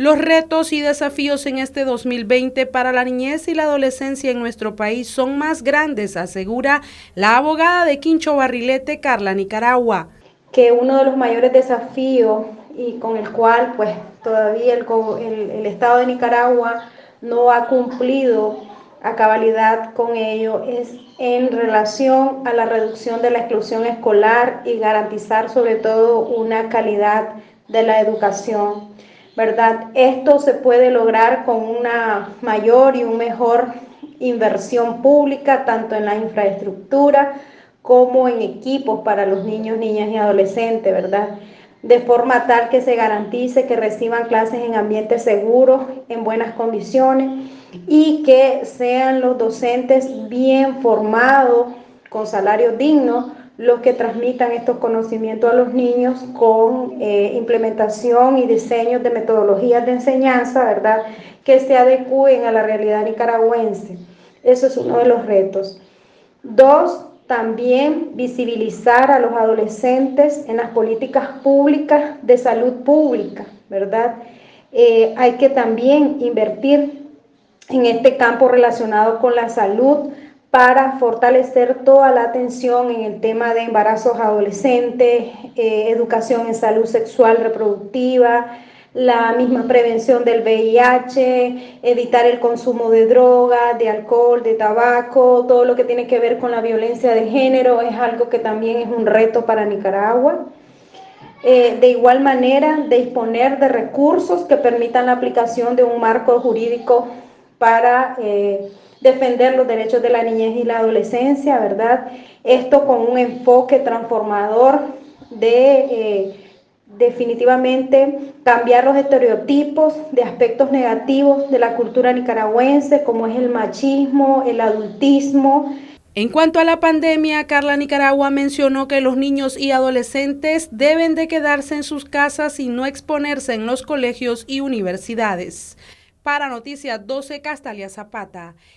Los retos y desafíos en este 2020 para la niñez y la adolescencia en nuestro país son más grandes, asegura la abogada de Quincho Barrilete, Carla Nicaragua. Que uno de los mayores desafíos y con el cual pues todavía el, el Estado de Nicaragua no ha cumplido a cabalidad con ello es en relación a la reducción de la exclusión escolar y garantizar sobre todo una calidad de la educación, ¿verdad? Esto se puede lograr con una mayor y un mejor inversión pública, tanto en la infraestructura como en equipos para los niños, niñas y adolescentes, ¿verdad? de forma tal que se garantice que reciban clases en ambientes seguros, en buenas condiciones y que sean los docentes bien formados, con salarios dignos, los que transmitan estos conocimientos a los niños con eh, implementación y diseños de metodologías de enseñanza, ¿verdad? Que se adecúen a la realidad nicaragüense. Eso es uno de los retos. Dos, también visibilizar a los adolescentes en las políticas públicas de salud pública, ¿verdad? Eh, hay que también invertir en este campo relacionado con la salud para fortalecer toda la atención en el tema de embarazos adolescentes, eh, educación en salud sexual reproductiva, la misma prevención del VIH, evitar el consumo de drogas, de alcohol, de tabaco, todo lo que tiene que ver con la violencia de género es algo que también es un reto para Nicaragua. Eh, de igual manera, disponer de recursos que permitan la aplicación de un marco jurídico para eh, defender los derechos de la niñez y la adolescencia, ¿verdad? Esto con un enfoque transformador de... Eh, definitivamente cambiar los estereotipos de aspectos negativos de la cultura nicaragüense, como es el machismo, el adultismo. En cuanto a la pandemia, Carla Nicaragua mencionó que los niños y adolescentes deben de quedarse en sus casas y no exponerse en los colegios y universidades. Para Noticias 12, Castalia Zapata.